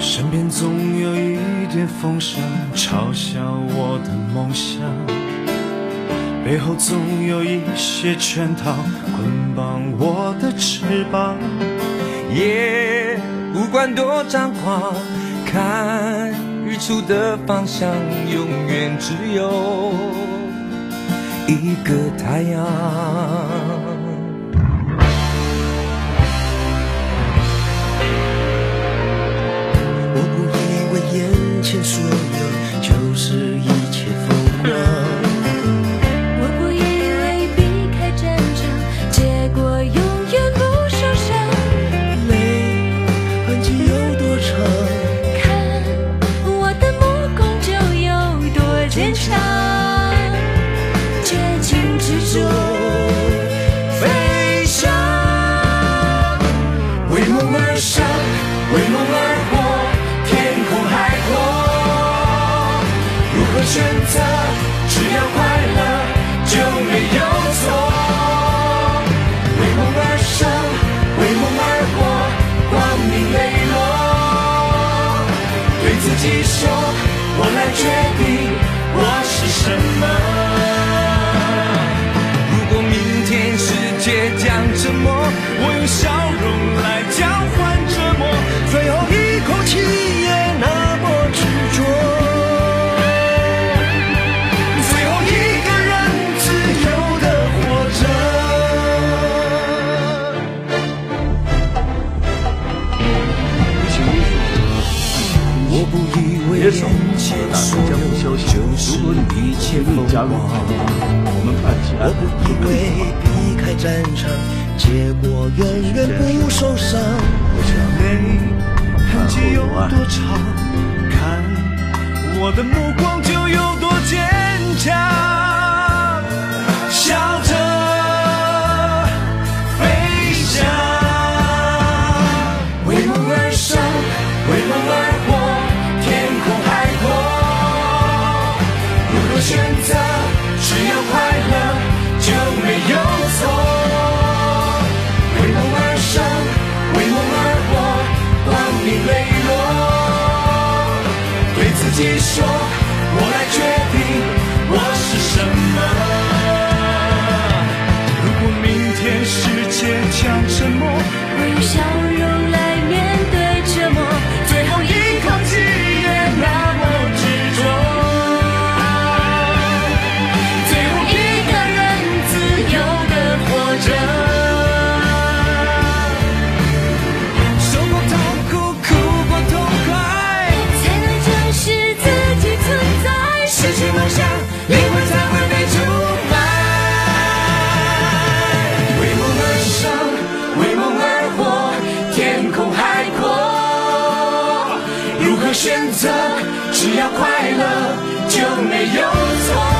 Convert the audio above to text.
身边总有一点风声嘲笑我的梦想，背后总有一些圈套捆绑我的翅膀。夜不管多张狂，看日出的方向，永远只有一个太阳。何选择，只要快乐就没有错。为梦而生，为梦而活，光明磊落。对自己说，我来决定我是什么。如果明天世界将沉默，我用笑容来接手，打开江湖消息。如果你愿意加入我们，我们办起来以为避开战场，结果远远不受伤。泪痕迹有多长，看我的目光就有多坚强。灵魂才会被出卖为梦而生为梦而活天空海阔。如何选择只要快乐就没有错。